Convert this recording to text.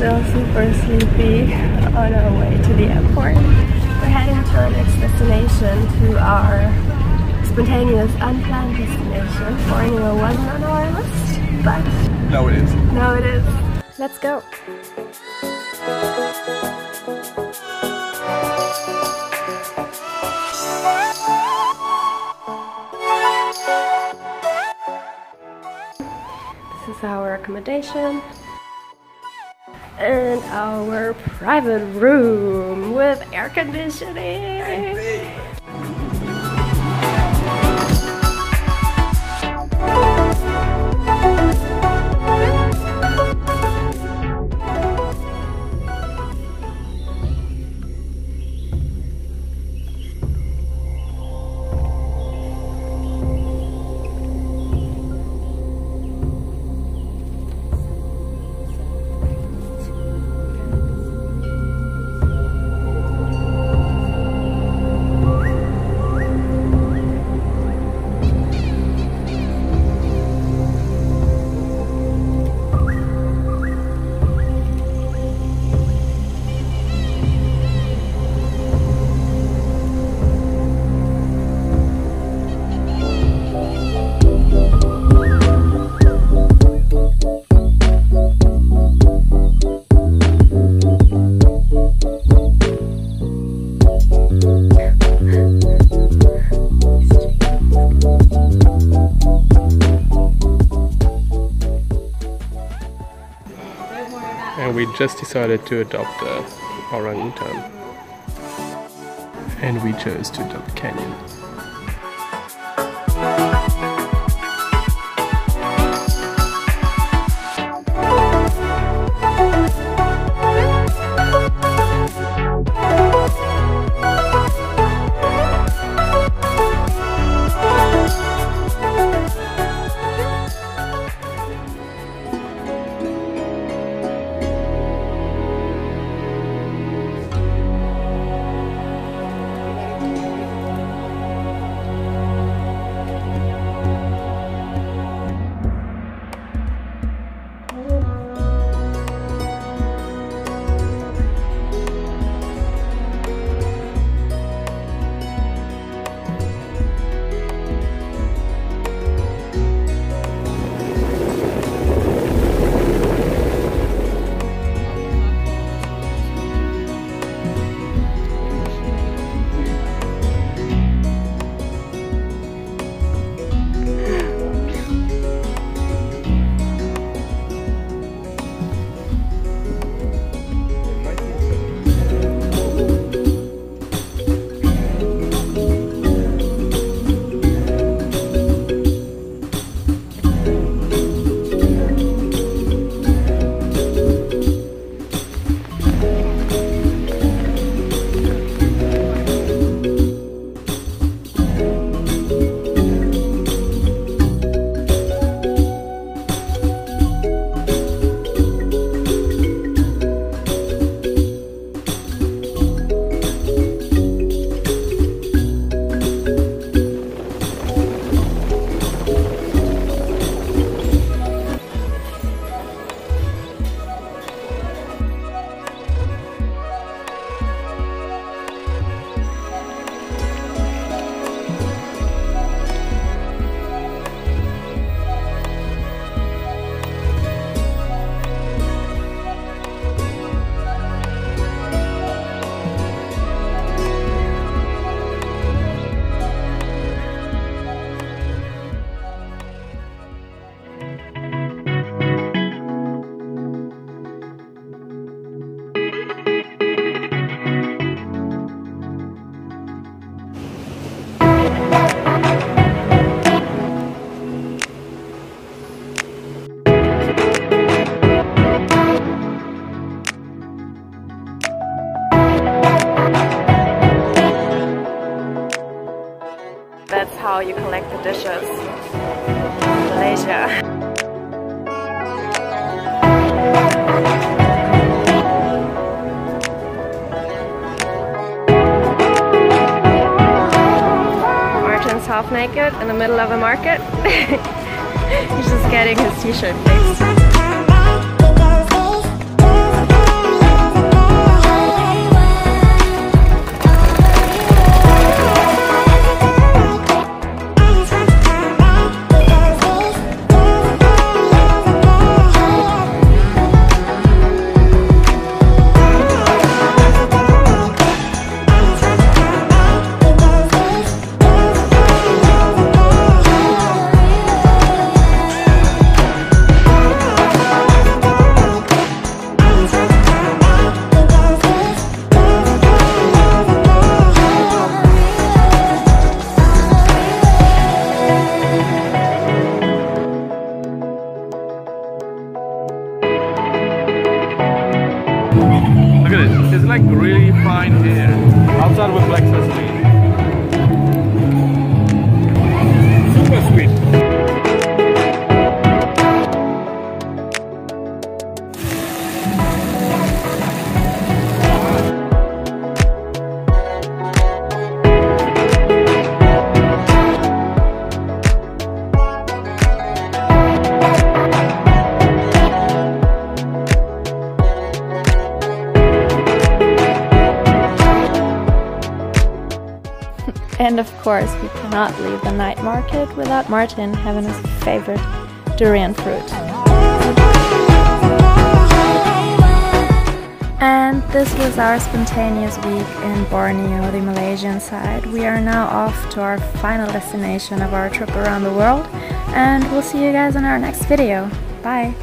still super sleepy on our way to the airport. We're heading to our next destination, to our spontaneous, unplanned destination. Borneo wasn't on our list, but... No, it is. No, it is. Let's go. This is our accommodation and our private room with air conditioning. We just decided to adopt a orangutan. And we chose to adopt Canyon. That's how you collect the dishes in Malaysia. Martin's half naked in the middle of a market. He's just getting his t-shirt fixed. Like really fine here. Outside with black. And of course, we cannot leave the night market without Martin having his favorite durian fruit. And this was our spontaneous week in Borneo, the Malaysian side. We are now off to our final destination of our trip around the world, and we'll see you guys in our next video. Bye!